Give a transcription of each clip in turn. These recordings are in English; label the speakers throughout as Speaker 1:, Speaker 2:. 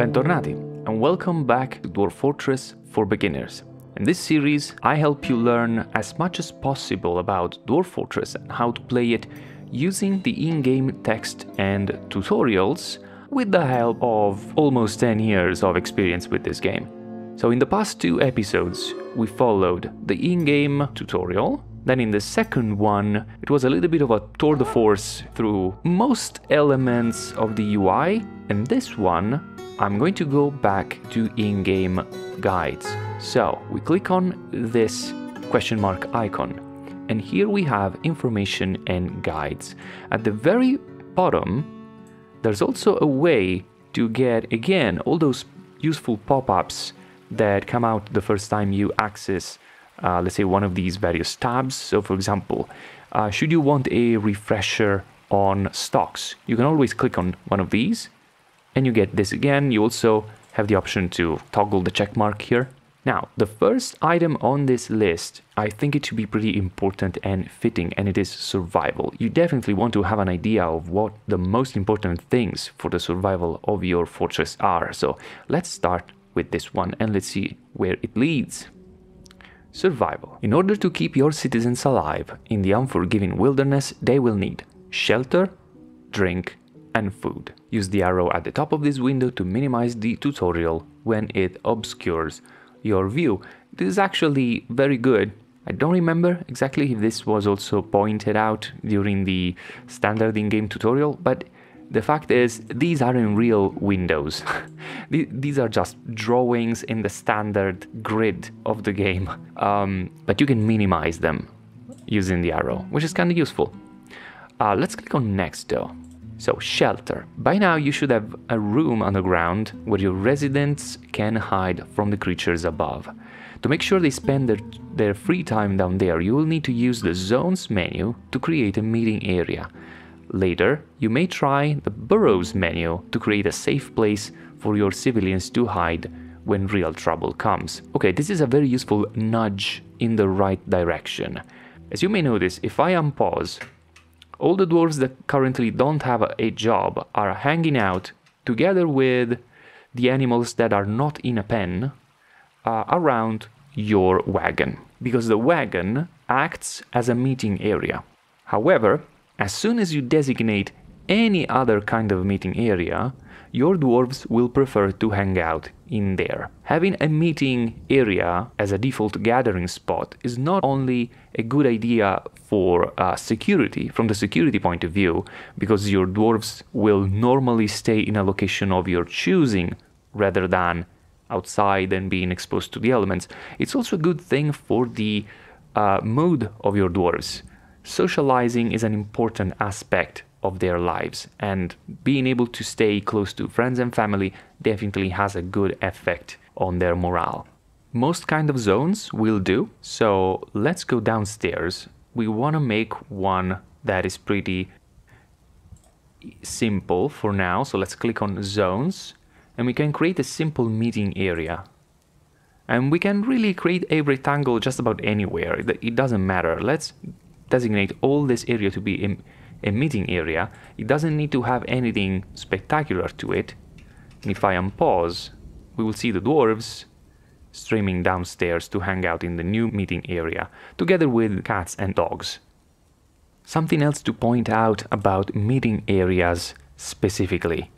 Speaker 1: Bentornati, and welcome back to Dwarf Fortress for Beginners. In this series, I help you learn as much as possible about Dwarf Fortress and how to play it using the in game text and tutorials with the help of almost 10 years of experience with this game. So, in the past two episodes, we followed the in game tutorial. Then, in the second one, it was a little bit of a tour de force through most elements of the UI. And this one, I'm going to go back to in game guides. So, we click on this question mark icon, and here we have information and guides. At the very bottom, there's also a way to get again all those useful pop ups that come out the first time you access, uh, let's say, one of these various tabs. So, for example, uh, should you want a refresher on stocks, you can always click on one of these and you get this again. You also have the option to toggle the check mark here. Now, the first item on this list, I think it should be pretty important and fitting, and it is survival. You definitely want to have an idea of what the most important things for the survival of your fortress are. So let's start with this one and let's see where it leads. Survival. In order to keep your citizens alive in the unforgiving wilderness, they will need shelter, drink, and food. Use the arrow at the top of this window to minimize the tutorial when it obscures your view. This is actually very good. I don't remember exactly if this was also pointed out during the standard in-game tutorial, but the fact is these aren't real windows. these are just drawings in the standard grid of the game, um, but you can minimize them using the arrow, which is kind of useful. Uh, let's click on next though. So, shelter. By now, you should have a room underground where your residents can hide from the creatures above. To make sure they spend their, their free time down there, you will need to use the Zones menu to create a meeting area. Later, you may try the Burrows menu to create a safe place for your civilians to hide when real trouble comes. Okay, this is a very useful nudge in the right direction. As you may notice, if I unpause all the dwarves that currently don't have a job are hanging out together with the animals that are not in a pen uh, around your wagon because the wagon acts as a meeting area. However, as soon as you designate any other kind of meeting area, your dwarves will prefer to hang out in there. Having a meeting area as a default gathering spot is not only a good idea for uh, security, from the security point of view, because your dwarves will normally stay in a location of your choosing rather than outside and being exposed to the elements. It's also a good thing for the uh, mood of your dwarves. Socializing is an important aspect of their lives and being able to stay close to friends and family definitely has a good effect on their morale. Most kind of zones will do, so let's go downstairs. We want to make one that is pretty simple for now, so let's click on zones and we can create a simple meeting area. And we can really create a rectangle just about anywhere, it doesn't matter. Let's designate all this area to be a meeting area, it doesn't need to have anything spectacular to it. And if I unpause, we will see the dwarves streaming downstairs to hang out in the new meeting area, together with cats and dogs. Something else to point out about meeting areas specifically.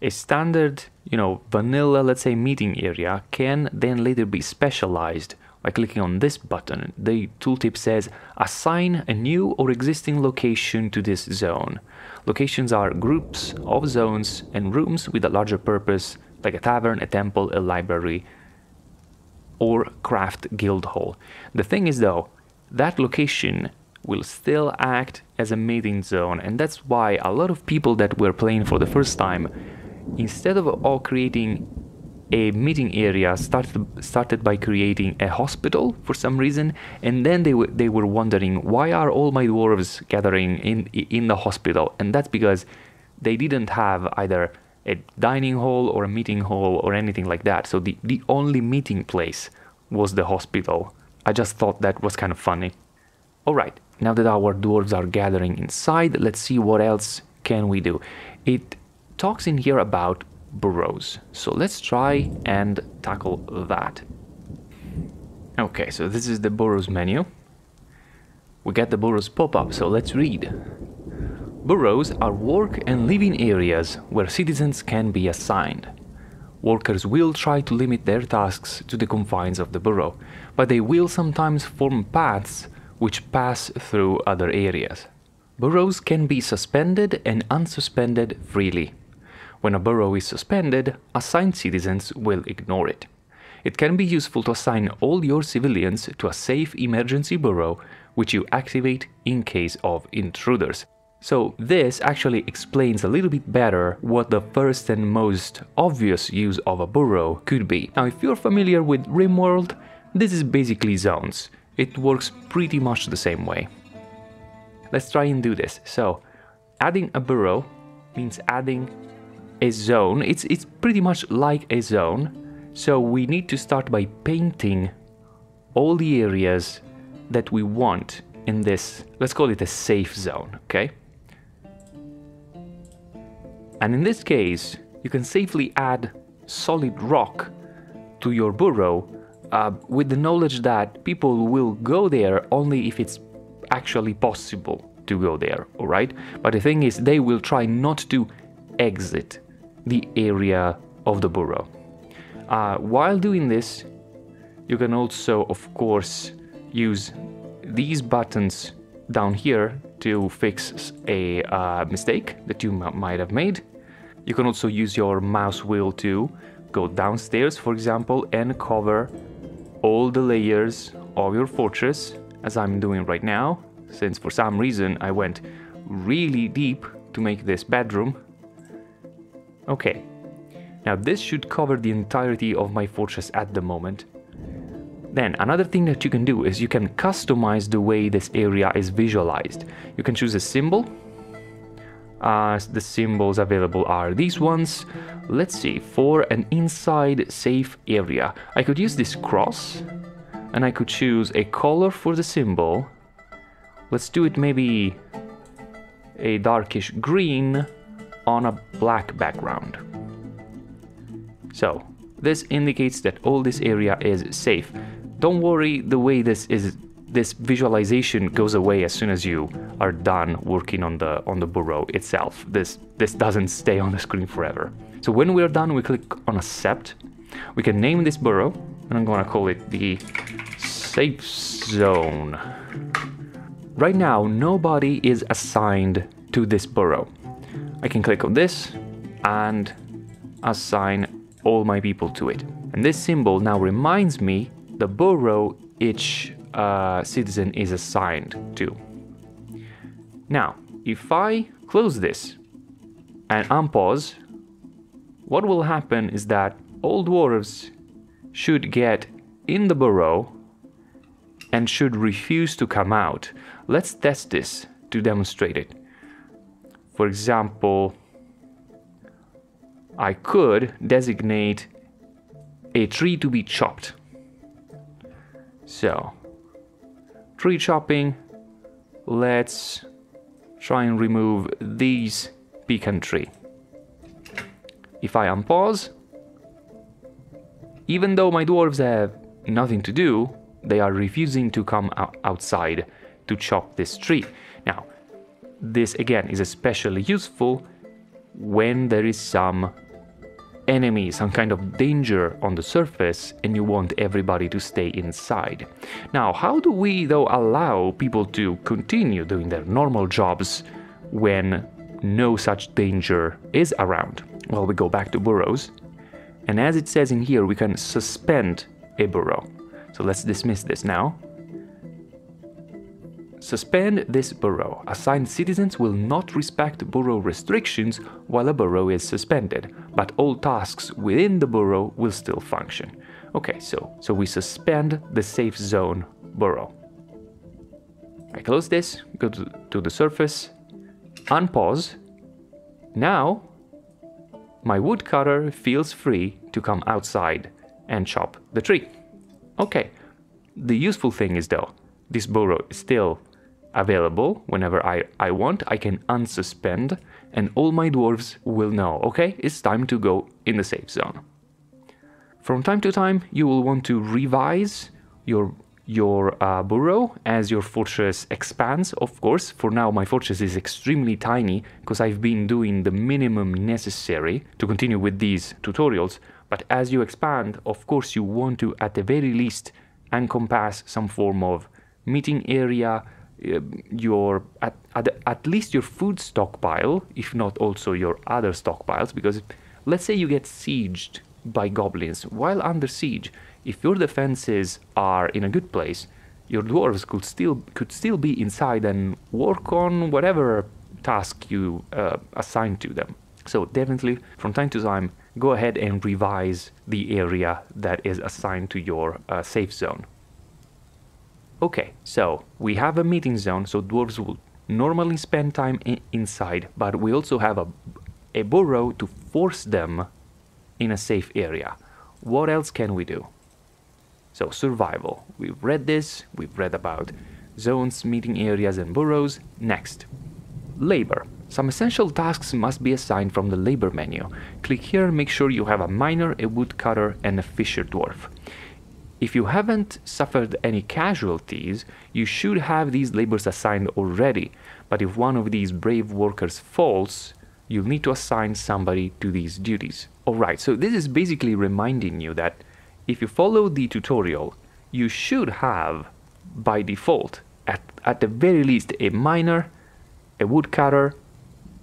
Speaker 1: A standard, you know, vanilla, let's say, meeting area can then later be specialized by clicking on this button, the tooltip says assign a new or existing location to this zone. Locations are groups of zones and rooms with a larger purpose, like a tavern, a temple, a library, or craft guild hall. The thing is though, that location will still act as a meeting zone, and that's why a lot of people that were playing for the first time, instead of all creating a meeting area started started by creating a hospital for some reason, and then they they were wondering why are all my dwarves gathering in in the hospital, and that's because they didn't have either a dining hall or a meeting hall or anything like that. So the the only meeting place was the hospital. I just thought that was kind of funny. All right, now that our dwarves are gathering inside, let's see what else can we do. It talks in here about burrows. So let's try and tackle that. Okay, so this is the burrows menu. We get the burrows pop-up, so let's read. Burrows are work and living areas where citizens can be assigned. Workers will try to limit their tasks to the confines of the burrow, but they will sometimes form paths which pass through other areas. Burrows can be suspended and unsuspended freely. When a burrow is suspended, assigned citizens will ignore it. It can be useful to assign all your civilians to a safe emergency burrow, which you activate in case of intruders. So this actually explains a little bit better what the first and most obvious use of a burrow could be. Now if you're familiar with RimWorld, this is basically zones. It works pretty much the same way. Let's try and do this. So adding a burrow means adding a zone. It's, it's pretty much like a zone. So we need to start by painting all the areas that we want in this, let's call it a safe zone, okay? And in this case, you can safely add solid rock to your burrow uh, with the knowledge that people will go there only if it's actually possible to go there, alright? But the thing is, they will try not to exit the area of the burrow. Uh, while doing this, you can also, of course, use these buttons down here to fix a uh, mistake that you might have made. You can also use your mouse wheel to go downstairs, for example, and cover all the layers of your fortress as I'm doing right now, since for some reason I went really deep to make this bedroom. Okay, now this should cover the entirety of my fortress at the moment. Then another thing that you can do is you can customize the way this area is visualized. You can choose a symbol. Uh, the symbols available are these ones. Let's see, for an inside safe area, I could use this cross and I could choose a color for the symbol. Let's do it maybe a darkish green on a black background. So this indicates that all this area is safe. Don't worry the way this is this visualization goes away as soon as you are done working on the on the burrow itself. This this doesn't stay on the screen forever. So when we're done, we click on accept. We can name this burrow, and I'm gonna call it the safe zone. Right now, nobody is assigned to this burrow. I can click on this and assign all my people to it. And this symbol now reminds me the burrow each uh, citizen is assigned to. Now, if I close this and unpause, what will happen is that all dwarves should get in the burrow and should refuse to come out. Let's test this to demonstrate it. For example, I could designate a tree to be chopped. So, tree chopping, let's try and remove these pecan tree. If I unpause, even though my dwarves have nothing to do, they are refusing to come outside to chop this tree. Now, this again is especially useful when there is some enemy, some kind of danger on the surface and you want everybody to stay inside. Now, how do we though allow people to continue doing their normal jobs when no such danger is around? Well, we go back to burrows and as it says in here, we can suspend a burrow. So let's dismiss this now. Suspend this burrow. Assigned citizens will not respect burrow restrictions while a burrow is suspended, but all tasks within the burrow will still function. Okay, so, so we suspend the safe zone burrow. I close this, go to, to the surface, unpause. Now, my woodcutter feels free to come outside and chop the tree. Okay, the useful thing is though, this burrow is still available whenever I, I want. I can unsuspend and all my dwarves will know, okay, it's time to go in the safe zone. From time to time, you will want to revise your your uh, burrow as your fortress expands. Of course, for now my fortress is extremely tiny because I've been doing the minimum necessary to continue with these tutorials. But as you expand, of course, you want to, at the very least, encompass some form of meeting area, your at, at, at least your food stockpile, if not also your other stockpiles, because let's say you get sieged by goblins while under siege. If your defenses are in a good place, your dwarves could still could still be inside and work on whatever task you uh, assign to them. So definitely, from time to time, go ahead and revise the area that is assigned to your uh, safe zone. Okay, so we have a meeting zone, so dwarves will normally spend time inside, but we also have a, a burrow to force them in a safe area. What else can we do? So survival. We've read this, we've read about zones, meeting areas and burrows. Next. Labor. Some essential tasks must be assigned from the labor menu. Click here and make sure you have a miner, a woodcutter and a fisher dwarf. If you haven't suffered any casualties, you should have these labors assigned already, but if one of these brave workers falls, you'll need to assign somebody to these duties. Alright, so this is basically reminding you that if you follow the tutorial, you should have, by default, at, at the very least, a miner, a woodcutter,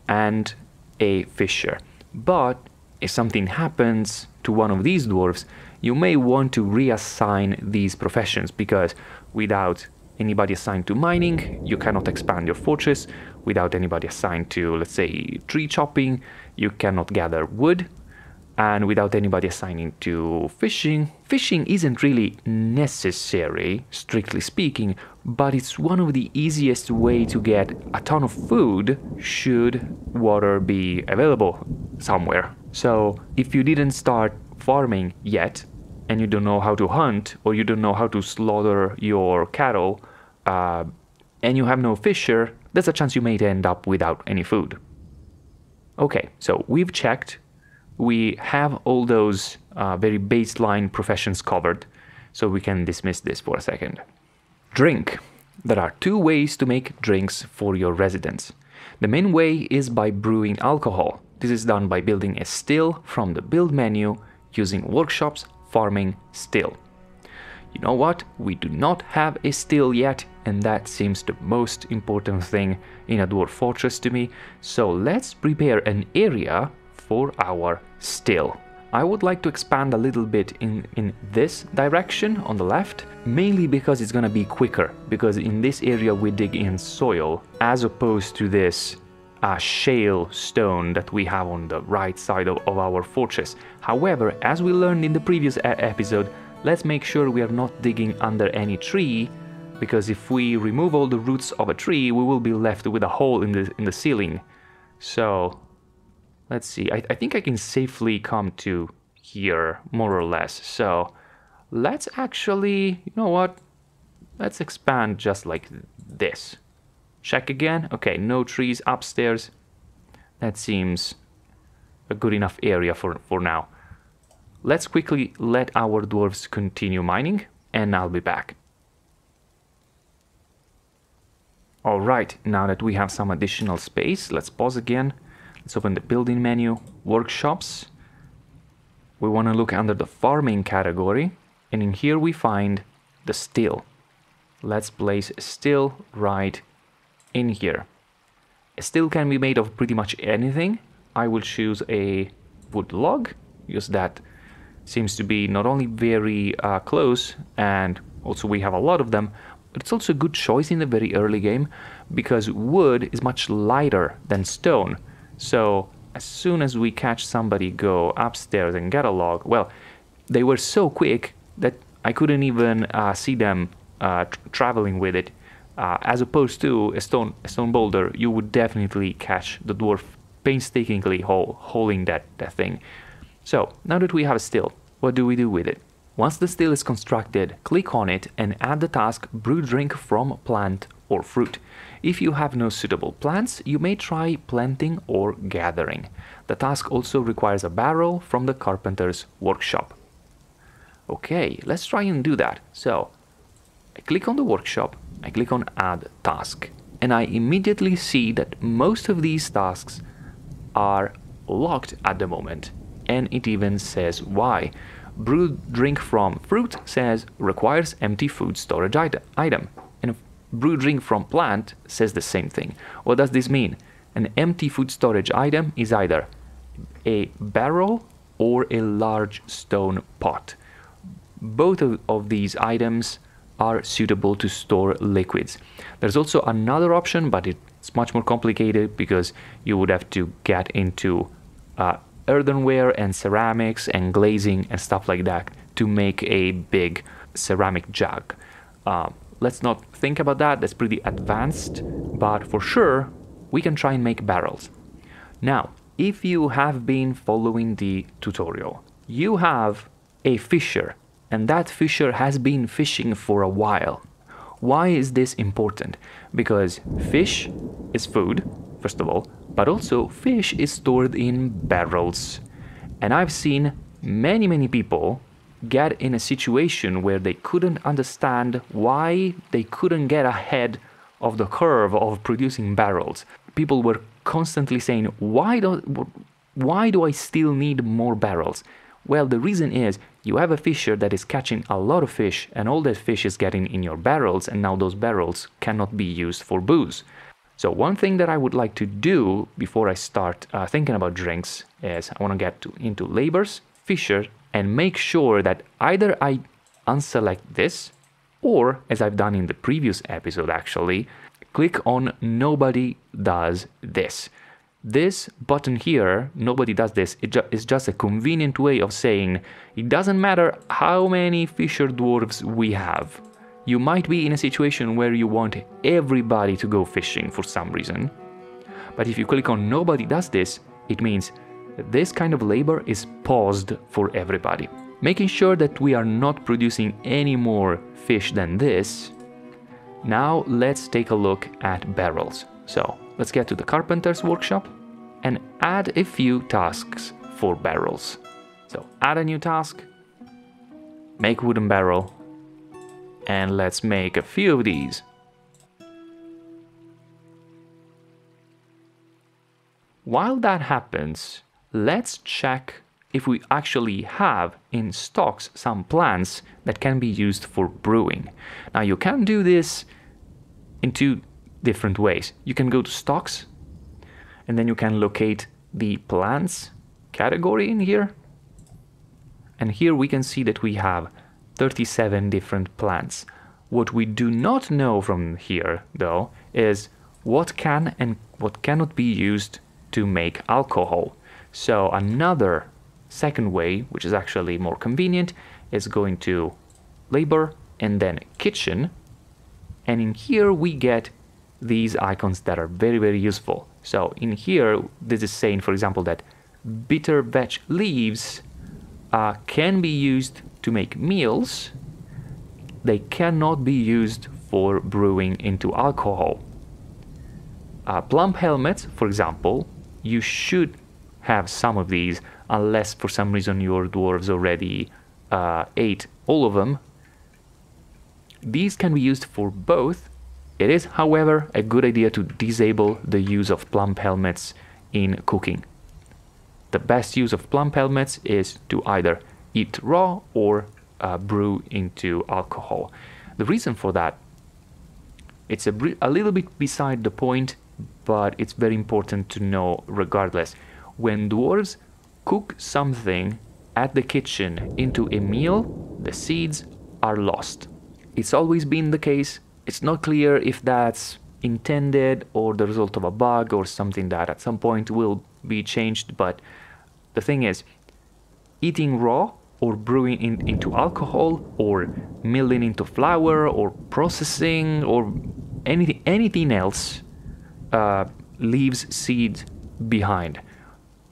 Speaker 1: and a fisher. But if something happens to one of these dwarves, you may want to reassign these professions because without anybody assigned to mining, you cannot expand your fortress. Without anybody assigned to, let's say, tree chopping, you cannot gather wood. And without anybody assigning to fishing, fishing isn't really necessary, strictly speaking, but it's one of the easiest way to get a ton of food should water be available somewhere. So if you didn't start farming yet, and you don't know how to hunt or you don't know how to slaughter your cattle uh, and you have no fisher, there's a chance you may end up without any food. Okay, so we've checked. We have all those uh, very baseline professions covered, so we can dismiss this for a second. Drink. There are two ways to make drinks for your residents. The main way is by brewing alcohol. This is done by building a still from the build menu using workshops farming still. You know what? We do not have a still yet, and that seems the most important thing in a dwarf fortress to me. So let's prepare an area for our still. I would like to expand a little bit in, in this direction on the left, mainly because it's gonna be quicker, because in this area we dig in soil, as opposed to this uh, shale stone that we have on the right side of, of our fortress. However, as we learned in the previous episode, let's make sure we are not digging under any tree because if we remove all the roots of a tree, we will be left with a hole in the in the ceiling. So, let's see. I, I think I can safely come to here, more or less. So, let's actually, you know what? Let's expand just like this. Check again. Okay, no trees upstairs. That seems a good enough area for, for now. Let's quickly let our dwarves continue mining and I'll be back. Alright, now that we have some additional space, let's pause again. Let's open the building menu, workshops. We want to look under the farming category and in here we find the still. Let's place still right in here. It still can be made of pretty much anything. I will choose a wood log, because that seems to be not only very uh, close and also we have a lot of them, but it's also a good choice in the very early game because wood is much lighter than stone. So as soon as we catch somebody go upstairs and get a log, well, they were so quick that I couldn't even uh, see them uh, traveling with it uh, as opposed to a stone, a stone boulder, you would definitely catch the dwarf painstakingly hole, holding that, that thing. So now that we have a still, what do we do with it? Once the still is constructed, click on it and add the task brew drink from plant or fruit. If you have no suitable plants, you may try planting or gathering. The task also requires a barrel from the carpenter's workshop. Okay, let's try and do that. So, I click on the workshop, I click on add task, and I immediately see that most of these tasks are locked at the moment, and it even says why. Brew drink from fruit says requires empty food storage item, and brew drink from plant says the same thing. What does this mean? An empty food storage item is either a barrel or a large stone pot. Both of, of these items are suitable to store liquids. There's also another option, but it's much more complicated because you would have to get into uh, earthenware and ceramics and glazing and stuff like that to make a big ceramic jug. Uh, let's not think about that, that's pretty advanced, but for sure we can try and make barrels. Now, if you have been following the tutorial, you have a fisher and that fisher has been fishing for a while. Why is this important? Because fish is food, first of all, but also fish is stored in barrels. And I've seen many, many people get in a situation where they couldn't understand why they couldn't get ahead of the curve of producing barrels. People were constantly saying, why do, why do I still need more barrels? Well, the reason is you have a fisher that is catching a lot of fish and all that fish is getting in your barrels and now those barrels cannot be used for booze. So one thing that I would like to do before I start uh, thinking about drinks is I want to get to, into labors, fisher, and make sure that either I unselect this or, as I've done in the previous episode actually, click on nobody does this. This button here, nobody does this, it ju is just a convenient way of saying it doesn't matter how many fisher dwarves we have. You might be in a situation where you want everybody to go fishing for some reason. But if you click on nobody does this, it means this kind of labor is paused for everybody. Making sure that we are not producing any more fish than this. Now let's take a look at barrels. So let's get to the carpenter's workshop and add a few tasks for barrels. So add a new task, make wooden barrel, and let's make a few of these. While that happens, let's check if we actually have in stocks some plants that can be used for brewing. Now you can do this in two different ways. You can go to stocks and then you can locate the plants category in here. And here we can see that we have 37 different plants. What we do not know from here though is what can and what cannot be used to make alcohol. So another second way, which is actually more convenient, is going to labor and then kitchen. And in here we get these icons that are very, very useful. So in here, this is saying, for example, that bitter vetch leaves uh, can be used to make meals. They cannot be used for brewing into alcohol. Uh, plump helmets, for example, you should have some of these unless for some reason your dwarves already uh, ate all of them. These can be used for both it is, however, a good idea to disable the use of plump helmets in cooking. The best use of plump helmets is to either eat raw or uh, brew into alcohol. The reason for that, it's a, a little bit beside the point, but it's very important to know regardless. When dwarves cook something at the kitchen into a meal, the seeds are lost. It's always been the case it's not clear if that's intended or the result of a bug or something that at some point will be changed, but the thing is, eating raw or brewing in, into alcohol or milling into flour or processing or anything anything else uh, leaves seeds behind.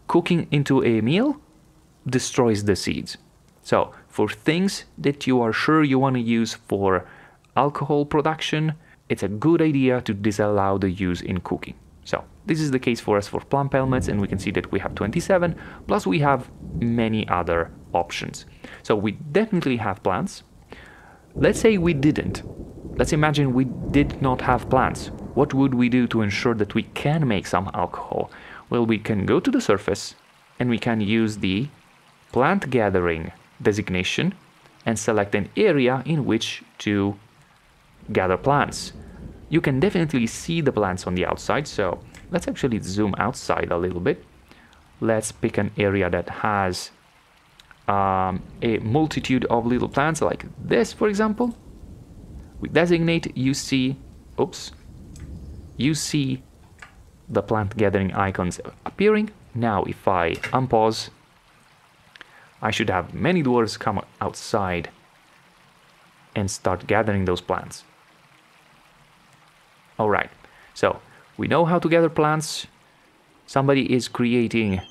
Speaker 1: Cooking into a meal destroys the seeds. So for things that you are sure you want to use for alcohol production, it's a good idea to disallow the use in cooking. So this is the case for us for plump helmets and we can see that we have 27 plus we have many other options. So we definitely have plants. Let's say we didn't. Let's imagine we did not have plants. What would we do to ensure that we can make some alcohol? Well, we can go to the surface and we can use the plant gathering designation and select an area in which to gather plants. You can definitely see the plants on the outside, so let's actually zoom outside a little bit. Let's pick an area that has um, a multitude of little plants like this, for example. We designate, you see, oops, you see the plant gathering icons appearing. Now, if I unpause, I should have many dwarves come outside and start gathering those plants. All right, so we know how to gather plants. Somebody is creating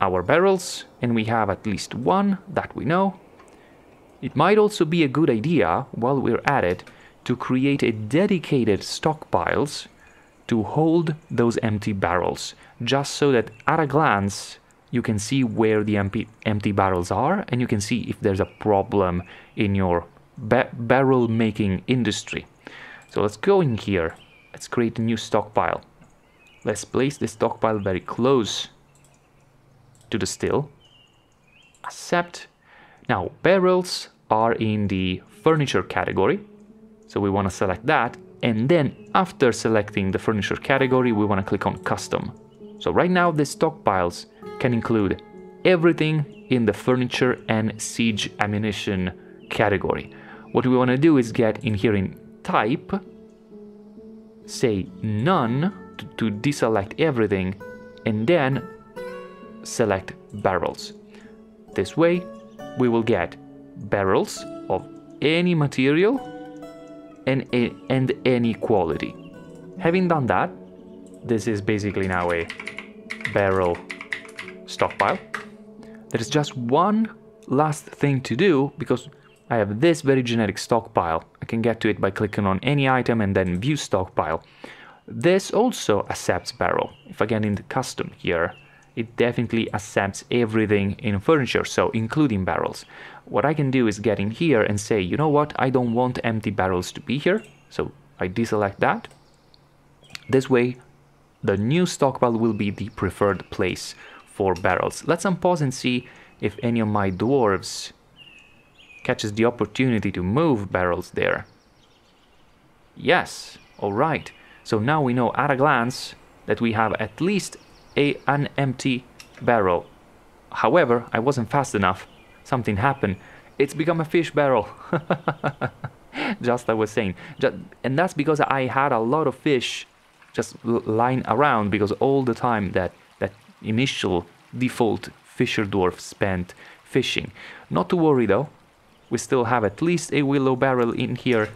Speaker 1: our barrels, and we have at least one that we know. It might also be a good idea, while we're at it, to create a dedicated stockpiles to hold those empty barrels, just so that at a glance you can see where the empty, empty barrels are and you can see if there's a problem in your ba barrel making industry. So let's go in here. Let's create a new stockpile. Let's place the stockpile very close to the still. Accept. Now, barrels are in the furniture category. So we want to select that. And then after selecting the furniture category, we want to click on custom. So right now the stockpiles can include everything in the furniture and siege ammunition category. What we want to do is get in here in type, say none to, to deselect everything, and then select barrels. This way, we will get barrels of any material and, and any quality. Having done that, this is basically now a barrel stockpile. There is just one last thing to do because I have this very generic stockpile. Can get to it by clicking on any item and then view stockpile. This also accepts barrel. If I get in the custom here, it definitely accepts everything in furniture, so including barrels. What I can do is get in here and say, you know what, I don't want empty barrels to be here, so I deselect that. This way, the new stockpile will be the preferred place for barrels. Let's unpause and see if any of my dwarves catches the opportunity to move barrels there. Yes, alright. So now we know at a glance that we have at least a, an empty barrel. However, I wasn't fast enough. Something happened. It's become a fish barrel. just I was saying. Just, and that's because I had a lot of fish just lying around because all the time that, that initial default fisher dwarf spent fishing. Not to worry though, we still have at least a willow barrel in here.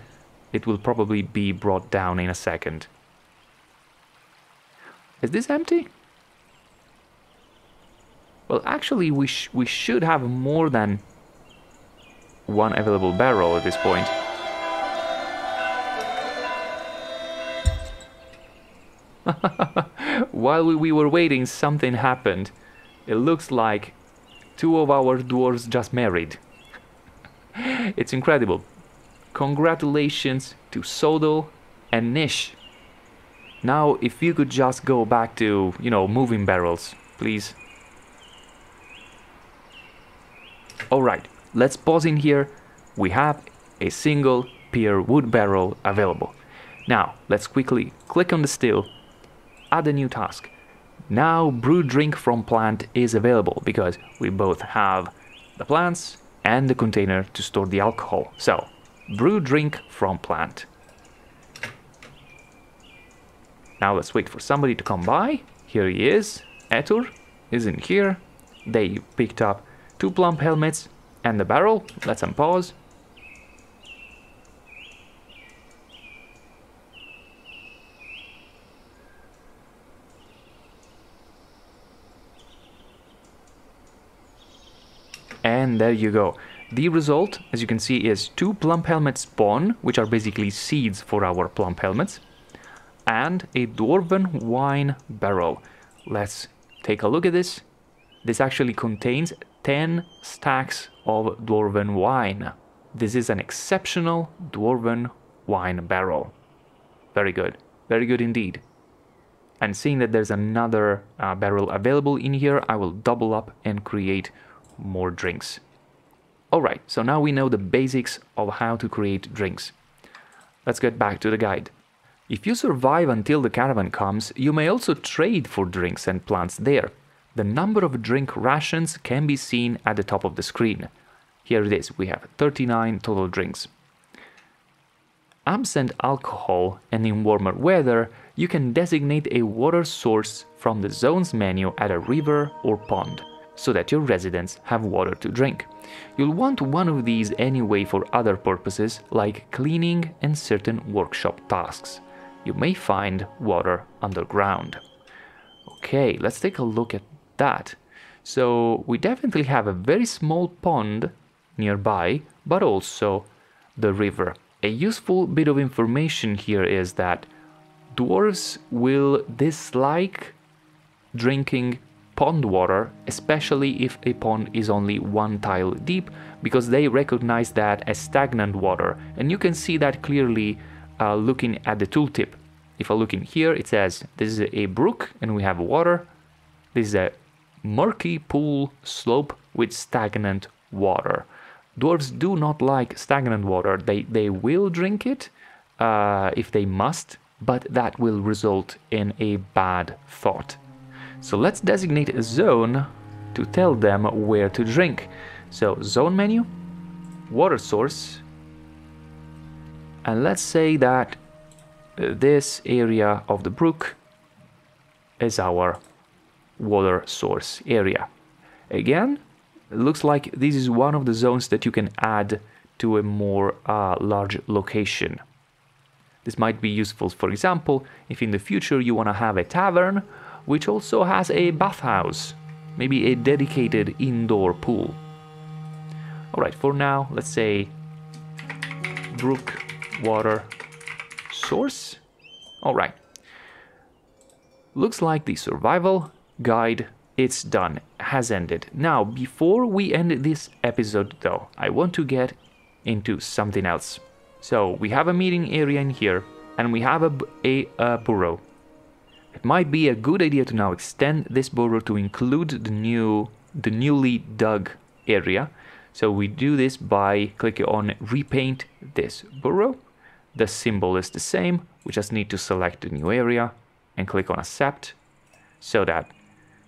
Speaker 1: It will probably be brought down in a second. Is this empty? Well, actually, we, sh we should have more than one available barrel at this point. While we were waiting, something happened. It looks like two of our dwarves just married. It's incredible. Congratulations to Sodal and Nish. Now, if you could just go back to, you know, moving barrels, please. Alright, let's pause in here. We have a single pear wood barrel available. Now, let's quickly click on the still add a new task. Now brew drink from plant is available because we both have the plants and the container to store the alcohol. So, brew drink from plant. Now let's wait for somebody to come by. Here he is. Etur is in here. They picked up two plump helmets and the barrel. Let's unpause. And there you go. The result, as you can see, is two plump helmets spawn, which are basically seeds for our plump helmets, and a dwarven wine barrel. Let's take a look at this. This actually contains 10 stacks of dwarven wine. This is an exceptional dwarven wine barrel. Very good. Very good indeed. And seeing that there's another uh, barrel available in here, I will double up and create more drinks. Alright, so now we know the basics of how to create drinks. Let's get back to the guide. If you survive until the caravan comes, you may also trade for drinks and plants there. The number of drink rations can be seen at the top of the screen. Here it is, we have 39 total drinks. Absent alcohol and in warmer weather, you can designate a water source from the zones menu at a river or pond so that your residents have water to drink. You'll want one of these anyway for other purposes like cleaning and certain workshop tasks. You may find water underground. Okay, let's take a look at that. So we definitely have a very small pond nearby, but also the river. A useful bit of information here is that dwarves will dislike drinking pond water, especially if a pond is only one tile deep, because they recognize that as stagnant water. And you can see that clearly uh, looking at the tooltip. If I look in here, it says this is a brook and we have water. This is a murky pool slope with stagnant water. Dwarves do not like stagnant water. They, they will drink it uh, if they must, but that will result in a bad thought. So let's designate a zone to tell them where to drink. So zone menu, water source, and let's say that uh, this area of the brook is our water source area. Again, it looks like this is one of the zones that you can add to a more uh, large location. This might be useful, for example, if in the future you want to have a tavern which also has a bathhouse, maybe a dedicated indoor pool. Alright, for now, let's say brook water source. Alright. Looks like the survival guide it's done, has ended. Now, before we end this episode though, I want to get into something else. So, we have a meeting area in here, and we have a, a, a burrow. It might be a good idea to now extend this burrow to include the new the newly dug area. So we do this by clicking on repaint this burrow. The symbol is the same. We just need to select the new area and click on accept so that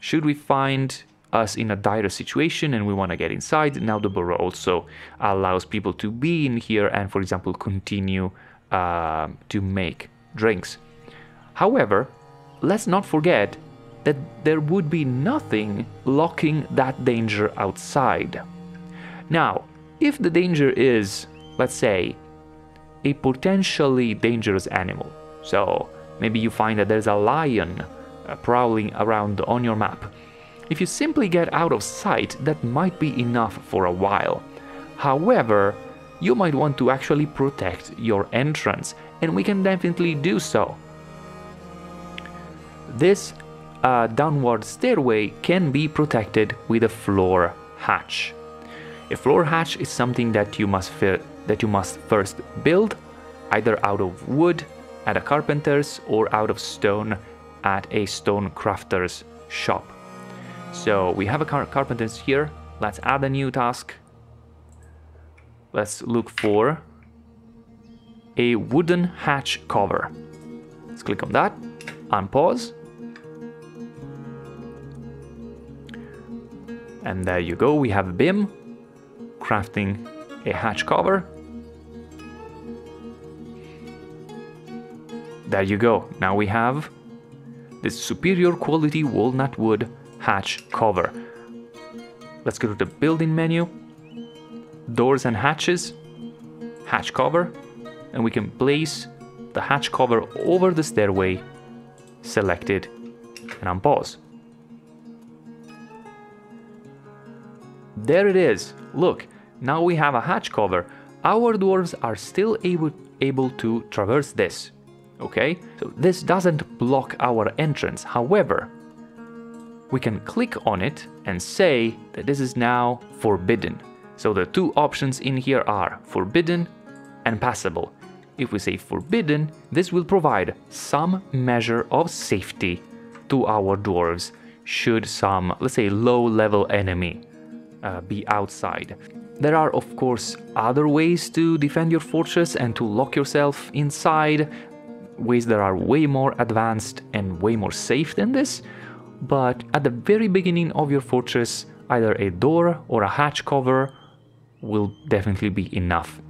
Speaker 1: should we find us in a dire situation and we want to get inside, now the burrow also allows people to be in here and, for example, continue uh, to make drinks. However, let's not forget that there would be nothing locking that danger outside. Now, if the danger is, let's say, a potentially dangerous animal, so maybe you find that there's a lion uh, prowling around on your map, if you simply get out of sight, that might be enough for a while. However, you might want to actually protect your entrance, and we can definitely do so. This uh, downward stairway can be protected with a floor hatch. A floor hatch is something that you must that you must first build, either out of wood at a carpenter's or out of stone at a stone crafter's shop. So we have a car carpenter's here. Let's add a new task. Let's look for a wooden hatch cover. Let's click on that, unpause, And there you go, we have BIM crafting a hatch cover. There you go, now we have this superior quality walnut wood hatch cover. Let's go to the building menu, doors and hatches, hatch cover, and we can place the hatch cover over the stairway, selected, and unpause. There it is. Look, now we have a hatch cover. Our dwarves are still able, able to traverse this. Okay, so this doesn't block our entrance. However, we can click on it and say that this is now forbidden. So the two options in here are forbidden and passable. If we say forbidden, this will provide some measure of safety to our dwarves should some, let's say, low level enemy uh, be outside. There are, of course, other ways to defend your fortress and to lock yourself inside, ways that are way more advanced and way more safe than this, but at the very beginning of your fortress, either a door or a hatch cover will definitely be enough.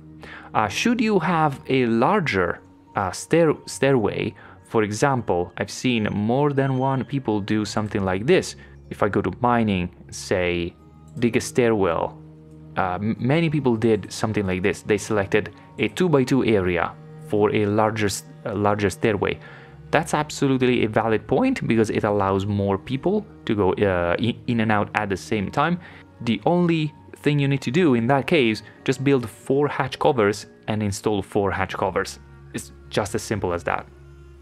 Speaker 1: Uh, should you have a larger uh, stair stairway, for example, I've seen more than one people do something like this. If I go to mining, say, dig a stairwell, uh, many people did something like this. They selected a 2x2 area for a larger, a larger stairway. That's absolutely a valid point because it allows more people to go uh, in and out at the same time. The only thing you need to do in that case, just build four hatch covers and install four hatch covers. It's just as simple as that.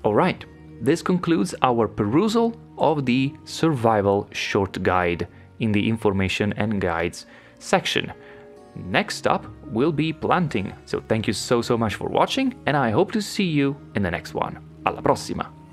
Speaker 1: Alright, this concludes our perusal of the survival short guide in the information and guides section. Next up will be planting, so thank you so so much for watching and I hope to see you in the next one. Alla prossima!